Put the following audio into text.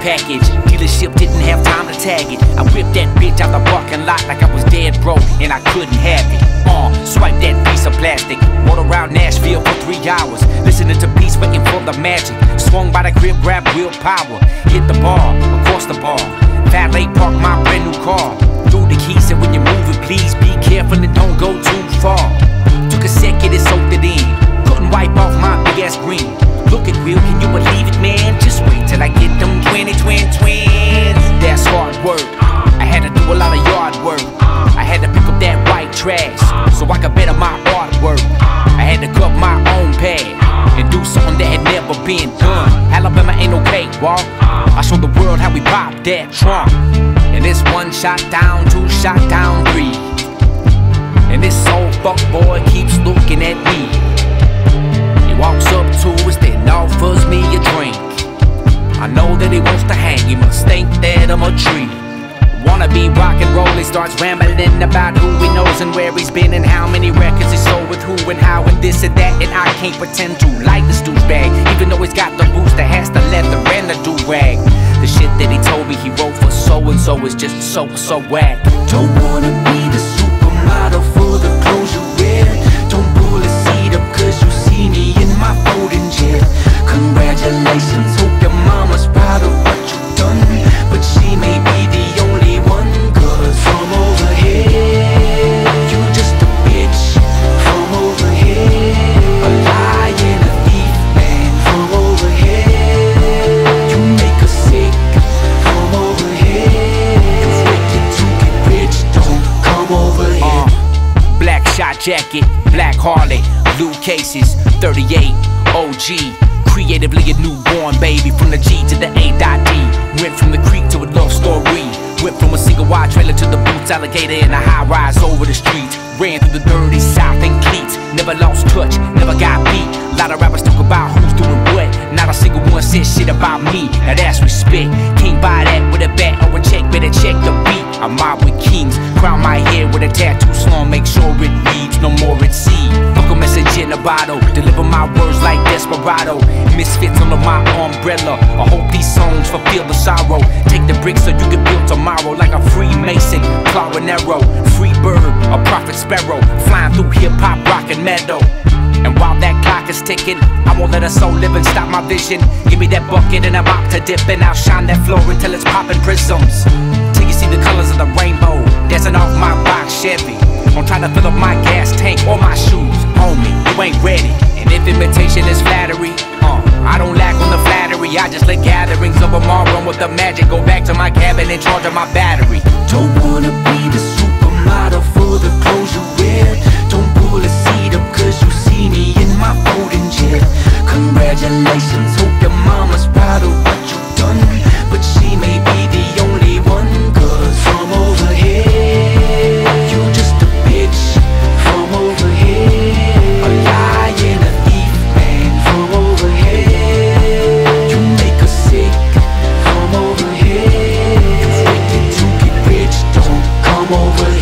package. Dealership didn't have time to tag it. I ripped that bitch out the parking lot like I was dead broke and I couldn't have it. Uh, swipe that piece of plastic. Rode around Nashville for three hours. Listening to beats, waiting for the magic. Swung by the crib, grab real power. Hit the bar, across the bar. Valet parked my brand new car. Threw the keys and when you're moving, that trunk. And it's one shot down, two shot down, three. And this old fuck boy keeps looking at me. He walks up to us, then offers me a drink. I know that he wants to hang, he must think that I'm a tree. Wanna be rock and roll, he starts rambling about who he knows and where he's been and how many records he sold with who and how and this and that. And I can't pretend to like this stooge bag, even though he's got the boots that has the leather and the do rag. So it's just so so whack. Don't wanna shot jacket, black Harley, blue cases, 38, OG. Creatively a newborn baby from the G to the A dot D. Went from the creek to a love story. Went from a single wide trailer to the boots alligator in a high rise over the streets. Ran through the dirty south in cleats. Never lost touch, never got beat. lot of rappers talk about who's doing what. Not a single one said shit about me. Now that's respect. Can't buy that with a bat or a check. Better check the beat. I'm mob with kings. Crown my head with a tattoo slung. Make sure it reads no more at sea. Fuck a message in a bottle. Deliver my words like desperado. Misfits under my umbrella. I hope these songs fulfill the sorrow. Take the bricks so you can build tomorrow. Like a Freemason, claw and arrow. Free bird, a prophet sparrow. Flying through hip hop, rock and meadow. And while that clock is ticking, I won't let a soul live and stop my vision. Give me that bucket and a mop to dip and I'll shine that floor until it's popping prisms. Chevy. Don't try to fill up my gas tank or my shoes, homie. You ain't ready. And if imitation is flattery, uh, I don't lack on the flattery. I just let gatherings of them all run with the magic. Go back to my cabin and charge up my battery. Don't wanna over